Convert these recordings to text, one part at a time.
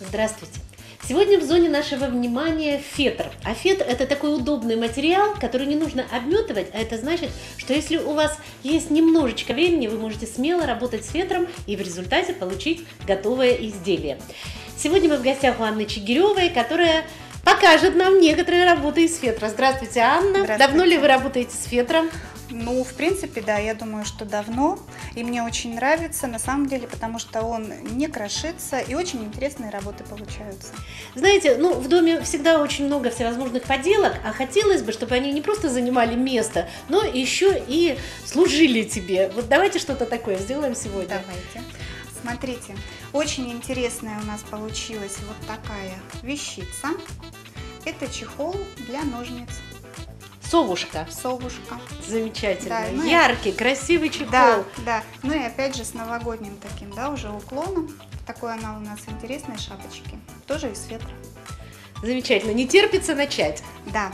Здравствуйте! Сегодня в зоне нашего внимания фетр. А фетр – это такой удобный материал, который не нужно обметывать, а это значит, что если у вас есть немножечко времени, вы можете смело работать с фетром и в результате получить готовое изделие. Сегодня мы в гостях у Анны Чигиревой, которая покажет нам некоторые работы из фетра. Здравствуйте, Анна. Здравствуйте. Давно ли вы работаете с фетром? Ну, в принципе, да, я думаю, что давно. И мне очень нравится, на самом деле, потому что он не крошится, и очень интересные работы получаются. Знаете, ну, в доме всегда очень много всевозможных поделок, а хотелось бы, чтобы они не просто занимали место, но еще и служили тебе. Вот давайте что-то такое сделаем сегодня. Давайте. Смотрите, очень интересная у нас получилась вот такая вещица. Это чехол для ножниц. Совушка. Совушка. Замечательно. Да, ну и- Яркий, красивый чехол. Да, да. Ну и опять же с новогодним таким, да, уже уклоном. Такой она у нас интересной шапочки. Тоже из ветра. Замечательно. Не терпится начать. Да.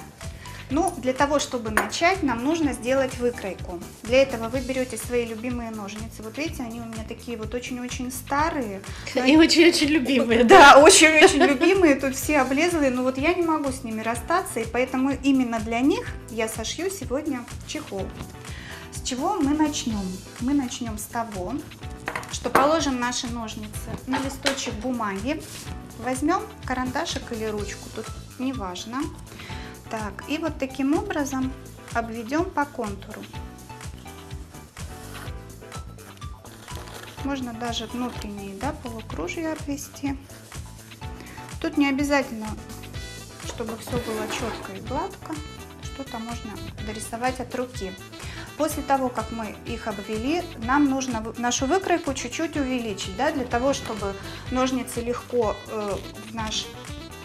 Ну, для того, чтобы начать, нам нужно сделать выкройку. Для этого вы берете свои любимые ножницы. Вот видите, они у меня такие вот очень-очень старые. И очень-очень любимые. Да, очень-очень любимые, тут все облезлые, но вот я не могу с ними расстаться, и поэтому именно для них я сошью сегодня чехол. С чего мы начнем? Мы начнем с того, что положим наши ножницы на листочек бумаги, возьмем карандашик или ручку, тут неважно. Так, и вот таким образом обведем по контуру. Можно даже внутренние да, полукружья обвести. Тут не обязательно, чтобы все было четко и гладко. Что-то можно дорисовать от руки. После того, как мы их обвели, нам нужно нашу выкройку чуть-чуть увеличить, да, для того, чтобы ножницы легко э, в наш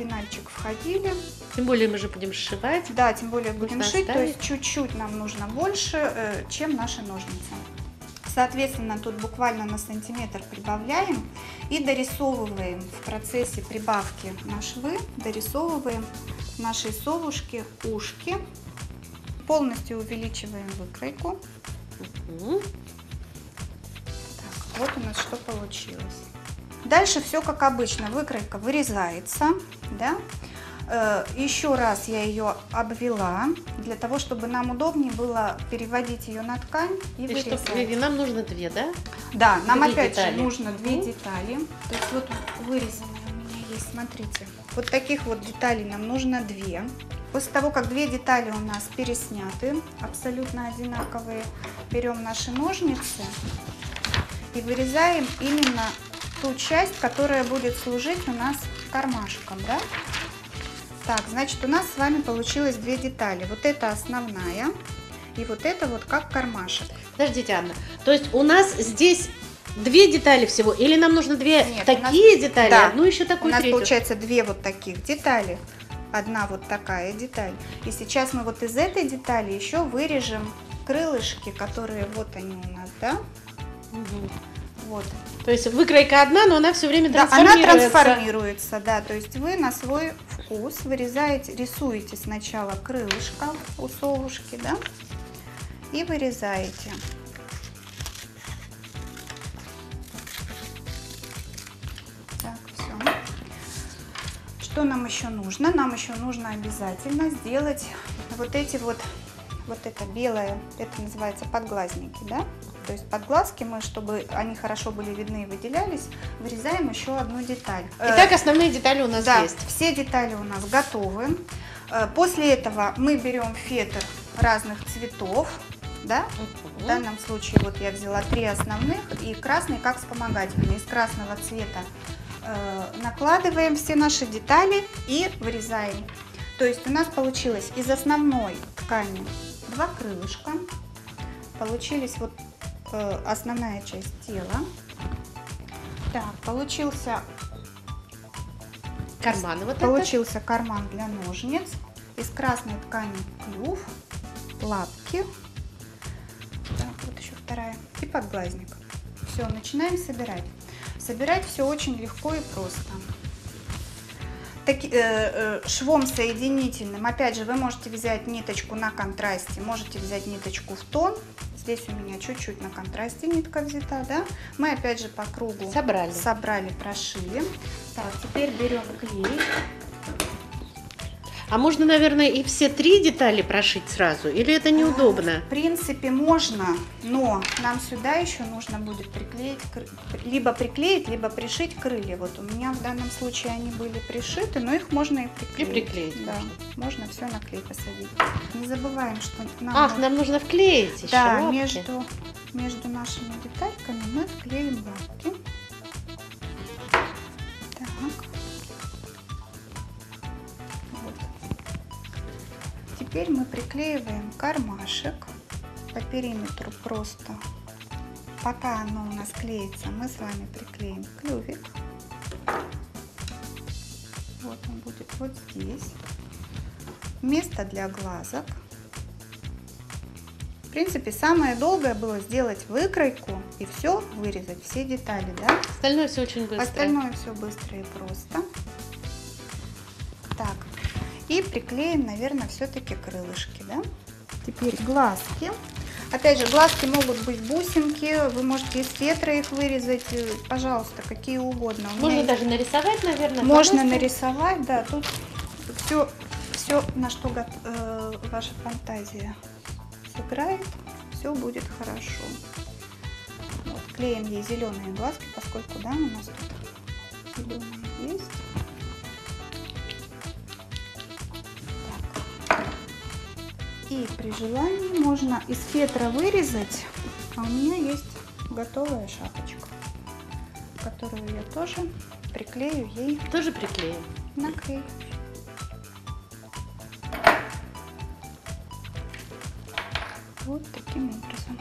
пенальчик входили. Тем более мы же будем сшивать. Да, тем более будем Можно шить, то оставить. есть чуть-чуть нам нужно больше, э, чем наши ножницы. Соответственно, тут буквально на сантиметр прибавляем и дорисовываем в процессе прибавки на швы, дорисовываем нашей совушки ушки, полностью увеличиваем выкройку. Мгм. Так, вот у нас что получилось. Дальше все как обычно. Выкройка вырезается, да. Э, Еще раз я ее обвела, для того, чтобы нам удобнее было переводить ее на ткань и И вырезать. и нам нужно две, да? Да, нам Две опять детали. же нужно две Мгм. детали. То есть вот вырезанные у меня есть, смотрите. Вот таких вот деталей нам нужно две. После того, как две детали у нас пересняты, абсолютно одинаковые, берем наши ножницы и вырезаем именно ту часть, которая будет служить у нас кармашком, да? Так, значит, у нас с вами получилось две детали. Вот это основная, и вот это вот как кармашек. Подождите, Анна. То есть у нас здесь две детали всего, или нам нужно две Нет, у нас- такие детали, Да. ну еще У такую нас третью? получается две вот таких детали. Одна вот такая деталь. И сейчас мы вот из этой детали еще вырежем крылышки, которые вот они у нас, да? Мгм. Вот. То есть выкройка одна, но она все время Да, она трансформируется. трансформируется, да. То есть вы на свой вкус вырезаете, рисуете сначала крылышко у совушки, да? И вырезаете. Так, все. Что нам еще нужно? Нам еще нужно обязательно сделать вот эти вот, вот это белое, это называется подглазники, да? То есть под глазки мы, чтобы они хорошо были видны и выделялись, вырезаем еще одну деталь. Э, Итак, основные детали у нас да, есть. все детали у нас готовы. Э, После этого мы берем фетр разных цветов, да? В данном случае вот я взяла три основных и красный как вспомогательный. Из красного цвета э, накладываем все наши детали и вырезаем. То есть у нас получилось из основной ткани два крылышка, получились вот э, основная часть тела. Так, получился Карманы вот это. Получился карман для ножниц. Из красной ткани клюв, лапки. Так, вот еще вторая. И подглазник. Все, начинаем собирать. Собирать все очень легко и просто. Таки- э, э, швом соединительным, опять же, вы можете взять ниточку на контрасте, можете взять ниточку в тон. здесь у меня чуть-чуть на контрасте нитка взята, да. Мы опять же по кругу Собрали. собрали, прошили. Так, теперь берем клей. А можно, наверное, и все три детали прошить сразу? Или это неудобно? В принципе, можно, но нам сюда еще нужно будет приклеить, либо приклеить, либо пришить крылья. Вот у меня в данном случае они были пришиты, но их можно и приклеить. И приклеить Да, можно. можно все на клей посадить. Не забываем, что нам, Ах, нужно- нам нужно вклеить еще да, лапки. между, между нашими детальками мы вклеим лапки. Теперь мы приклеиваем кармашек по периметру просто. Пока оно у нас клеится, мы с вами приклеим клювик. Вот он будет вот здесь. Место для глазок. В принципе, самое долгое было сделать выкройку и все вырезать, все детали, да? Остальное все очень быстро. Остальное все быстро и просто. Так, и приклеим, наверное, все-таки крылышки, да? Теперь глазки. Опять же, глазки могут быть бусинки, вы можете из фетра их вырезать, э, пожалуйста, какие угодно. У Можно есть- даже нарисовать, наверное. можно нарисовать, да, тут все, все на что гот- э, ваша фантазия сыграет, все будет хорошо. Вот, клеим ей зеленые глазки, поскольку, да, у нас тут зеленые есть. И при желании можно из фетра вырезать, а у меня есть готовая шапочка, которую я тоже приклею ей Тоже приклеим. на клей. Вот таким образом.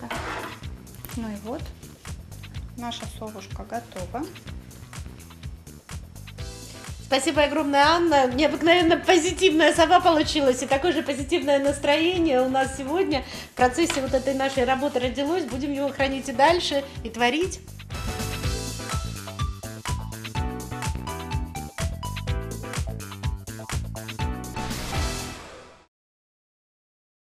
Так. Ну и вот, наша совушка готова. Спасибо огромное, Анна. Необыкновенно позитивная сова получилась. И такое же позитивное настроение у нас сегодня в процессе вот этой нашей работы родилось. Будем его хранить и дальше, и творить.